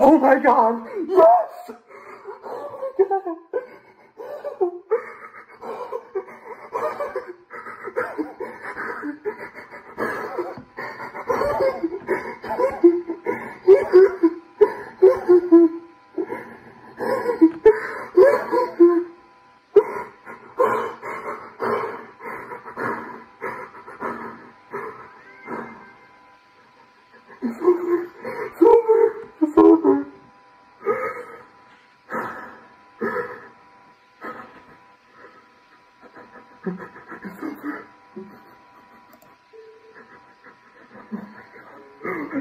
Oh my god! Yes!